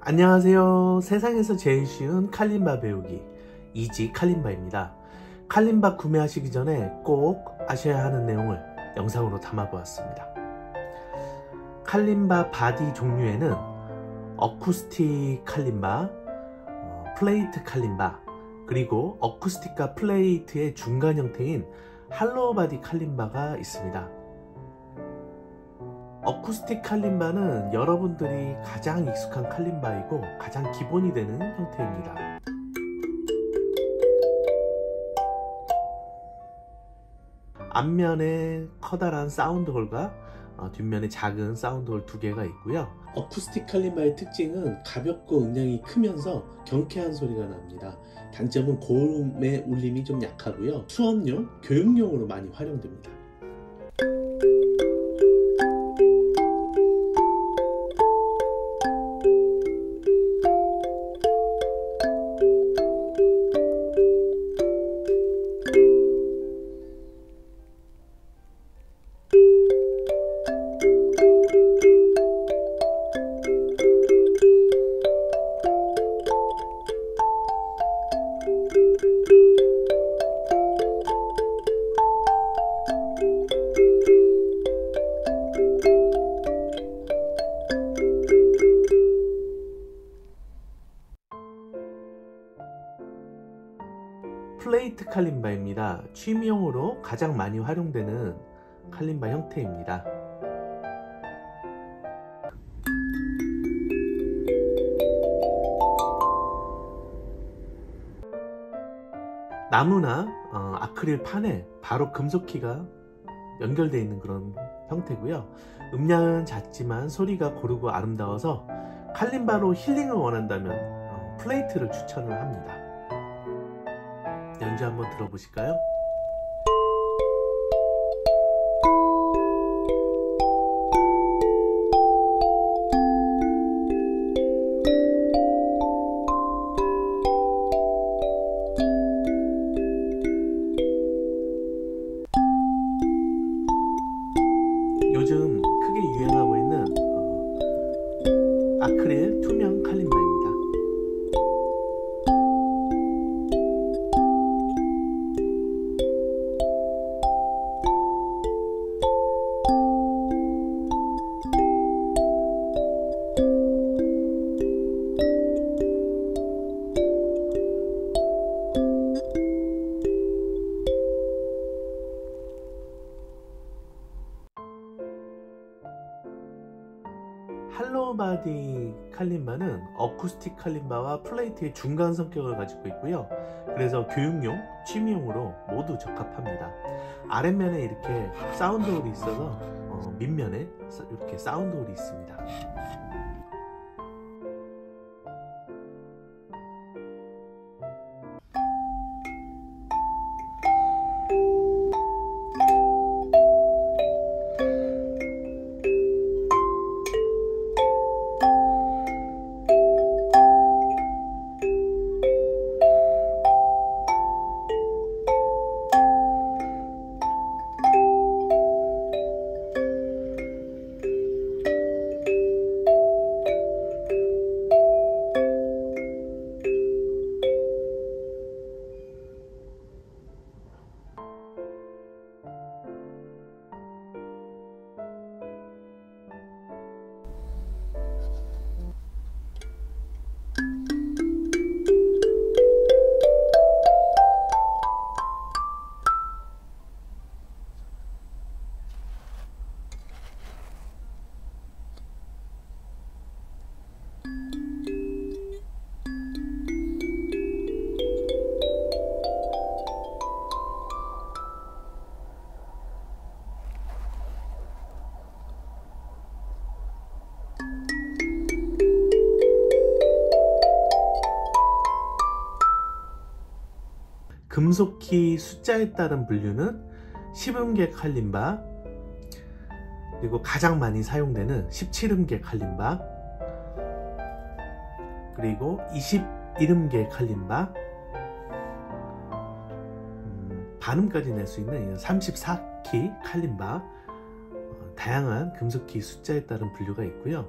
안녕하세요. 세상에서 제일 쉬운 칼림바 배우기 이지 칼림바입니다. 칼림바 구매하시기 전에 꼭 아셔야 하는 내용을 영상으로 담아보았습니다. 칼림바 바디 종류에는 어쿠스틱 칼림바, 어, 플레이트 칼림바, 그리고 어쿠스틱과 플레이트의 중간 형태인 hollow body 칼림바가 있습니다. 어쿠스틱 칼림바는 여러분들이 가장 익숙한 칼림바이고 가장 기본이 되는 형태입니다. 앞면에 커다란 사운드홀과 어, 뒷면에 작은 사운드홀 두 개가 있고요. 어쿠스틱 칼림바의 특징은 가볍고 음량이 크면서 경쾌한 소리가 납니다. 단점은 고음의 울림이 좀 약하고요. 수업용, 교육용으로 많이 활용됩니다. 칼림바입니다. 취미용으로 가장 많이 활용되는 칼림바 형태입니다. 나무나 어, 아크릴 판에 바로 금속키가 연결되어 있는 그런 형태고요. 음량은 작지만 소리가 고르고 아름다워서 칼림바로 힐링을 원한다면 어, 플레이트를 추천을 합니다. 연주 한번 들어보실까요? body 칼림바는 어쿠스틱 칼림바와 플레이트의 중간 성격을 가지고 있고요. 그래서 교육용, 취미용으로 모두 적합합니다. 아랫면에 이렇게 sound hole이 있어서 어, 밑면에 이렇게 sound hole이 있습니다. 금속키 숫자에 따른 분류는 10음계 칼림바 그리고 가장 많이 사용되는 17음계 칼림바 그리고 21음계 칼림바. 음, 반음까지 낼 수 있는 34키 칼림바. 어, 다양한 금속키 숫자에 따른 분류가 있고요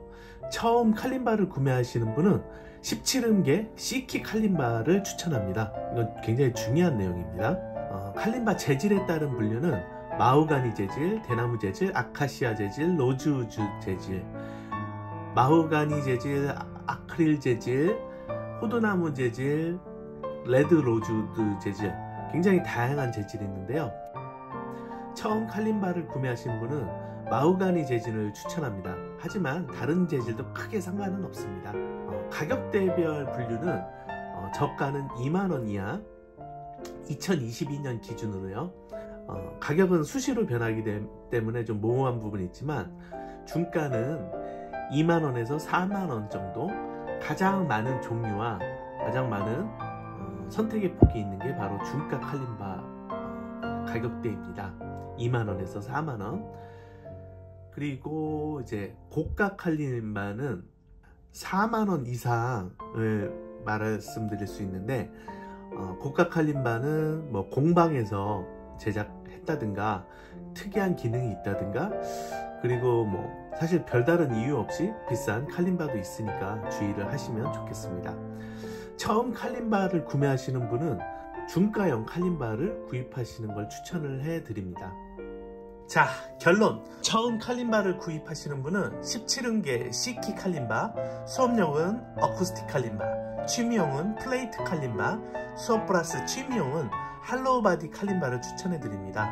처음 칼림바를 구매하시는 분은 17음계 C키 칼림바를 추천합니다. 이건 굉장히 중요한 내용입니다. 어, 칼림바 재질에 따른 분류는 마호가니 재질, 대나무 재질, 아카시아 재질, 로즈우드 재질, 마호가니 재질, 아크릴 재질, 호두나무 재질, 레드 로즈우드 재질 굉장히 다양한 재질이 있는데요. 처음 칼림바를 구매하신 분은 마호가니 재질을 추천합니다. 하지만 다른 재질도 크게 상관은 없습니다. 어, 가격대별 분류는 어, 저가는 2만원 이하 2022년 기준으로요. 어, 가격은 수시로 변하기 때문에 좀 모호한 부분이 있지만 중가는 2만원에서 4만원 정도 가장 많은 종류와 가장 많은 어, 선택의 폭이 있는 게 바로 중가 칼림바 어, 가격대입니다. 2만원에서 4만원 그리고 이제 고가 칼림바는 4만원 이상을 말씀드릴 수 있는데 어, 고가 칼림바는 뭐 공방에서 제작했다든가 특이한 기능이 있다든가 그리고 뭐 사실 별다른 이유 없이 비싼 칼림바도 있으니까 주의를 하시면 좋겠습니다. 처음 칼림바를 구매하시는 분은 중가형 칼림바를 구입하시는 걸 추천을 해 드립니다 자 결론. 처음 칼림바를 구입하시는 분은 17음계 C키 칼림바 수업용은 어쿠스틱 칼림바 취미용은 플레이트 칼림바 수업 플러스 취미용은 hollow body 칼림바를 추천해 드립니다.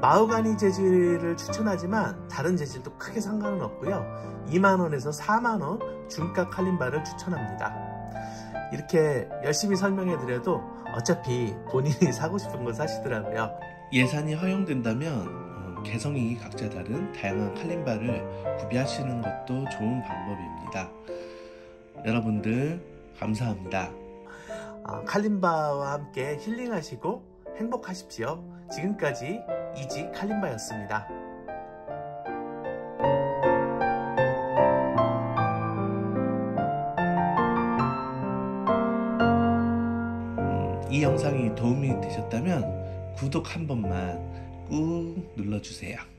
마호가니 재질을 추천하지만 다른 재질도 크게 상관은 없고요. 2만원에서 4만원 중가 칼림바를 추천합니다. 이렇게 열심히 설명해 드려도 어차피 본인이 사고 싶은 걸 사시더라고요. 예산이 허용된다면 개성이 각자 다른 다양한 칼림바를 구비하시는 것도 좋은 방법입니다. 여러분들 감사합니다. 아, 칼림바와 함께 힐링하시고 행복하십시오. 지금까지 이지 칼림바였습니다. 음, 이 영상이 도움이 되셨다면 구독 한 번만 꾹 눌러주세요.